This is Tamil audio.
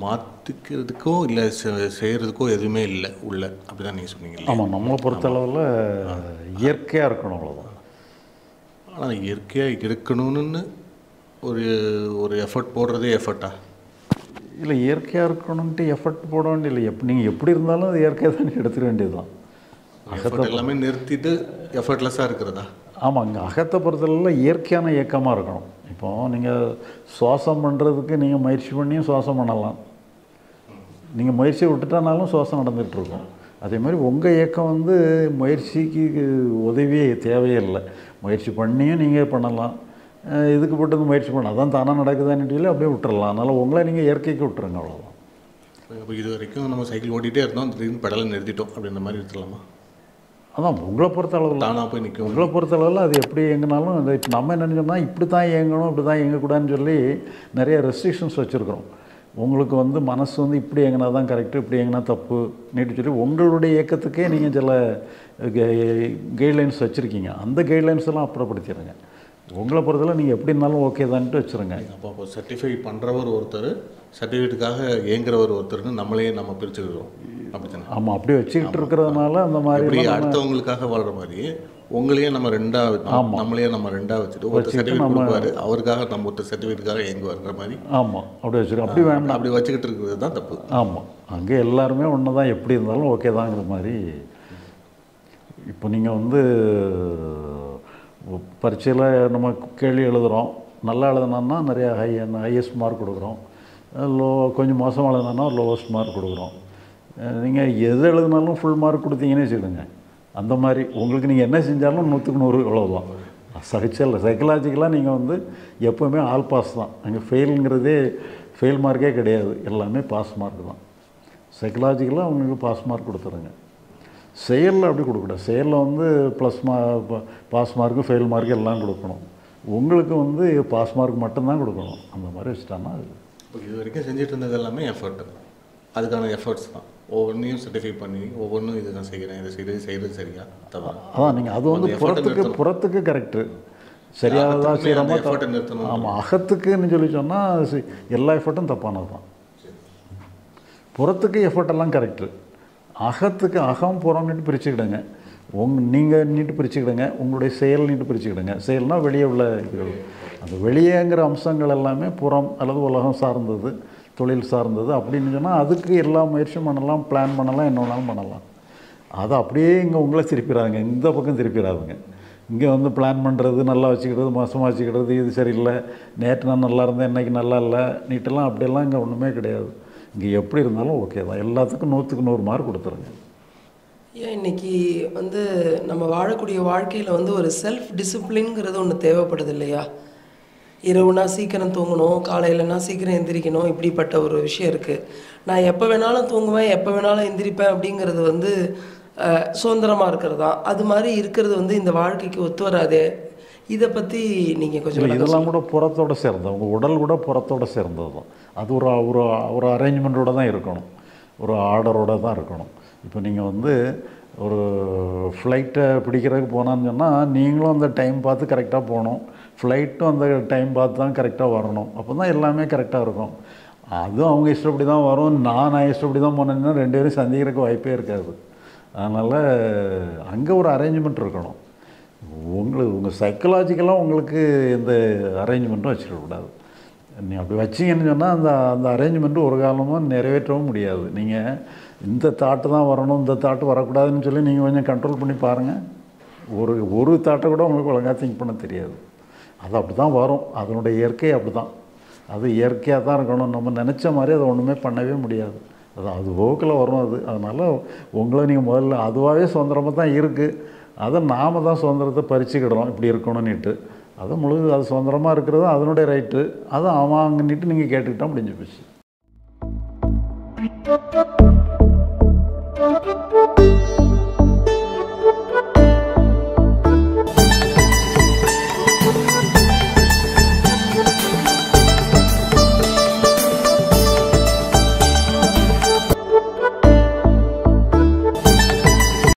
மாற்றிக்கிறதுக்கோ இல்லை செய்கிறதுக்கோ எதுவுமே இல்லை உள்ள. அப்படி தான் நீங்கள் சொன்னீங்க ஆமாம் நம்மளை பொறுத்தளவில் இயற்கையாக இருக்கணும் அவ்வளோதான் ஆனால் இயற்கையாக இருக்கணும்னு ஒரு ஒரு எஃபர்ட் போடுறதே எஃபர்ட்டா இல்லை இயற்கையாக இருக்கணுன்ட்டு எஃபர்ட் போட வேண்டியதில்லை. எப் நீங்கள் எப்படி இருந்தாலும் அது இயற்கையாக தானே எடுத்துக்க வேண்டியது தான் எஃபர்ட் எல்லாமே நிறுத்திட்டு எஃபர்ட்லெஸ்ஸாக இருக்கிறதா? ஆமாம் இங்கே அகத்தை பொறுத்தளவில் இயற்கையான இயக்கமாக இருக்கணும். இப்போது நீங்கள் சுவாசம் பண்ணுறதுக்கு நீங்கள் முயற்சி பண்ணியும் சுவாசம் பண்ணலாம். நீங்கள் முயற்சியை விட்டுட்டானாலும் சுவாசம் நடந்துகிட்ருக்கும். அதே மாதிரி உங்கள் இயக்கம் வந்து முயற்சிக்கு உதவியே தேவையே இல்லை முயற்சி பண்ணியும் நீங்கள் பண்ணலாம். இதுக்கு போட்டு முயற்சி பண்ணலாம் அதான் தானாக நடக்குதான்னு சொல்லி அப்படியே விட்டுறலாம். அதனால் உங்களை நீங்கள் இயற்கைக்கு விட்டுருங்க அவ்வளோதான் இப்போ இது வரைக்கும் நம்ம சைக்கிள் ஓட்டிகிட்டே இருந்தோம் திடீர்னு பெடலை நிறுத்திட்டோம் அப்படின்ற மாதிரி எடுத்துடலாமா அதான் உங்களை பொறுத்த அளவில் தானாக போய் நிற்கும். உங்களை பொறுத்தளவில் அது எப்படி இயங்கினாலும் அது இப்போ நம்ம என்ன சொன்னால் இப்படி தான் இயங்கணும் இப்படி தான் இயங்கக்கூடாதுன்னு சொல்லி நிறைய ரெஸ்ட்ரிக்ஷன்ஸ் வச்சுருக்குறோம். உங்களுக்கு வந்து மனசு வந்து இப்படி இயங்கினா தான் கரெக்டு இப்படி இயங்கினா தப்பு நீட்டு சொல்லி உங்களுடைய இயக்கத்துக்கே நீங்கள் சில கைட்லைன்ஸ் வச்சுருக்கீங்க. அந்த கைட்லைன்ஸ் எல்லாம் அப்புறப்படுத்திடுங்க. உங்களை பொறுத்தளவு நீங்கள் எப்படி இருந்தாலும் ஓகே தான்ட்டு வச்சுருங்க. அப்போ அப்போ சர்டிஃபை பண்ணுறவர் ஒருத்தர் சர்டிஃபிகேட்டுக்காக ஏங்குறவர் ஒருத்தர்னு நம்மளே நம்ம பிரிச்சுக்கிறோம் ஆமாம் அப்படி வச்சுக்கிட்டு இருக்கிறதுனால அந்த மாதிரி அடுத்தவங்களுக்காக வாழ்ற மாதிரி உங்களையே நம்ம ரெண்டா ஆமா. நம்மளையே நம்ம ரெண்டா வச்சுட்டு வச்சுக்கிட்டு சர்டிஃபிகேட் கொடுப்பாரு அவருக்காக நம்ம ஒருத்தர் சர்டிஃபிகேட்டுக்காக ஏங்குவாருங்கிற மாதிரி. ஆமாம் அப்படி வச்சுருக்கோம் அப்படி வேண்டாம் அப்படி வச்சுக்கிட்டு இருக்கிறது தான் தப்பு. ஆமாம் அங்கே எல்லாருமே ஒன்று தான் எப்படி இருந்தாலும் ஓகே தாங்கிற மாதிரி. இப்போ நீங்கள் வந்து பரீட்சையில் நம்ம கேள்வி எழுதுகிறோம் நல்லா எழுதுனோம்னா நிறையா ஹை ஹையஸ்ட் மார்க் கொடுக்குறோம். லோ கொஞ்சம் மோசமாக எழுதுனோம்னா லோவஸ்ட் மார்க் கொடுக்குறோம். நீங்கள் எது எழுதுனாலும் ஃபுல் மார்க் கொடுத்தீங்கன்னே வச்சுக்கோங்க அந்த மாதிரி உங்களுக்கு நீங்கள் என்ன செஞ்சாலும் நூற்றுக்கு நூறு இவ்வளோதான் சகிச்சல் சைக்கலாஜிக்கலாக நீங்கள் வந்து எப்போவுமே ஆல் பாஸ் தான். அங்கே ஃபெயிலுங்கிறதே ஃபெயில் மார்க்கே கிடையாது. எல்லாமே பாஸ் மார்க் தான். சைக்கலாஜிக்கலாக அவங்களுக்கு பாஸ் மார்க் கொடுத்துருங்க. செயலில் அப்படி கொடுக்கக்கூடாது. செயலில் வந்து ப்ளஸ் மா பாஸ் மார்க்கு ஃபெயில் மார்க்கு எல்லாம் கொடுக்கணும். உங்களுக்கு வந்து பாஸ் மார்க் மட்டும்தான் கொடுக்கணும். அந்த மாதிரி வச்சுட்டாங்கன்னா அது. இது வரைக்கும் செஞ்சுட்டு இருந்தது எல்லாமே எஃபர்ட் அதுக்கான எஃபர்ட்ஸ் தான். ஒவ்வொன்றையும் சர்டிஃபை பண்ணி ஒவ்வொன்றும் இது நான் செய்கிறேன் இதை செய்கிறது செய்கிறது சரியா? தவறா. அதான் நீங்கள் அது வந்து புறத்துக்கு. புறத்துக்கு கரெக்டு அகத்துக்குமே அந்த செய்கிறோமா நிறுத்தணும். ஆமாம் அகத்துக்குன்னு சொல்லி சொன்னால் எல்லா எஃபர்ட்டும் தப்பானது தான். புறத்துக்கு எஃபர்ட் எல்லாம் கரெக்டு அகத்துக்கு அகம் புறம்னுட்டு பிரிச்சுக்கிடுங்க. உங் நீங்கள் நீட்டு பிரிச்சுக்கிடுங்க. உங்களுடைய செயல் நீட்டு பிரிச்சுக்கிடுங்க. செயல்னா வெளியே உள்ள இதுகள் அந்த வெளியேங்கிற அம்சங்கள் எல்லாமே புறம் அல்லது உலகம் சார்ந்தது. தொழில் சார்ந்தது அப்படின்னு சொன்னால் அதுக்கு எல்லா முயற்சியும் பண்ணலாம் பிளான் பண்ணலாம் என்ன வேணாலும் பண்ணலாம். அதை அப்படியே இங்கே உங்களை திருப்பிடாதுங்க இந்த பக்கம் திருப்பிடாதுங்க இங்கே வந்து பிளான் பண்ணுறது நல்லா வச்சுக்கிறது மோசமாக வச்சுக்கிறது இது சரியில்லை நேற்று நான் நல்லா இருந்தேன் இன்றைக்கி நல்லா இல்லை நீட்டெல்லாம் அப்படியெல்லாம் இங்கே ஒன்றுமே கிடையாது. இங்கே எப்படி இருந்தாலும் ஓகே தான் எல்லாத்துக்கும் நூற்றுக்கு நூறு மார்க் கொடுத்துருங்க. ஏன் இன்னைக்கு வந்து நம்ம வாழக்கூடிய வாழ்க்கையில் வந்து ஒரு செல்ஃப் டிசிப்ளின்ங்கிறது ஒன்று தேவைப்படுது இல்லையா? இரவுனா சீக்கிரம் தூங்கணும் காலையிலனா சீக்கிரம் எந்திரிக்கணும் இப்படிப்பட்ட ஒரு விஷயம் இருக்குது நான் எப்போ வேணாலும் தூங்குவேன் எப்போ வேணாலும் எந்திரிப்பேன் அப்படிங்கிறது வந்து அஹ், சுதந்திரமா இருக்கிறதா? அது மாதிரி இருக்கிறது வந்து இந்த வாழ்க்கைக்கு ஒத்து வராதே? இதை பற்றி நீங்கள் கொஞ்சம் இதெல்லாம் கூட புறத்தோட சேர்ந்தது. உங்கள் உடல் கூட புறத்தோட சேர்ந்தது தான். அது ஒரு ஒரு ஒரு அரேஞ்ச்மெண்ட்டோட தான் இருக்கணும். ஒரு ஆர்டரோட தான் இருக்கணும். இப்போ நீங்கள் வந்து ஒரு ஃப்ளைட்டை பிடிக்கிறதுக்கு போனான்னு சொன்னால் நீங்களும் அந்த டைம் பார்த்து கரெக்டாக போகணும். ஃப்ளைட்டும் அந்த டைம் பார்த்து தான் கரெக்டாக வரணும். அப்போ தான் எல்லாமே கரெக்டாக இருக்கும். அதுவும் அவங்க இஷ்டப்படி தான் வரும். நான் நான் இஷ்டப்படி தான் போனேன்னா ரெண்டு பேரும் சந்திக்கிறதுக்கு வாய்ப்பே இருக்காது. அதனால் அங்கே ஒரு அரேஞ்ச்மெண்ட் இருக்கணும். உங்களுக்கு உங்கள் சைக்கலாஜிக்கலாக உங்களுக்கு எந்த அரேஞ்ச்மெண்ட்டும் வச்சிடக்கூடாது. நீ அப்படி வச்சிங்கன்னு சொன்னால் அந்த அந்த அரேஞ்ச்மெண்ட்டு ஒரு காலமும் நிறைவேற்றவும் முடியாது. நீங்கள் இந்த தாட்டு தான் வரணும் இந்த தாட்டு வரக்கூடாதுன்னு சொல்லி நீங்கள் கொஞ்சம் கண்ட்ரோல் பண்ணி பாருங்கள் ஒரு ஒரு தாட்டை கூட உங்களுக்கு ஒழுங்காக திங்க் பண்ண தெரியாது. அது அப்படி தான் வரும். அதனுடைய இயற்கை அப்படி தான் அது இயற்கையாக தான் இருக்கணும். நம்ம நினச்ச மாதிரி அதை ஒன்றுமே பண்ணவே முடியாது. அது அது போக்கில் வரும் அது. அதனால் உங்களை நீங்கள் முதல்ல அதுவாகவே சுதந்திரமாக தான் இருக்குது அதை நாம் தான் சுதந்திரத்தை பறிச்சுக்கிடுறோம் இப்படி இருக்கணும்னுட்டு. அது முழு அது சுதந்திரமாக இருக்கிறது அதனுடைய ரைட்டு அதை அவன் நீங்கள் கேட்டுக்கிட்டால் முடிஞ்சு போச்சு. Thank you.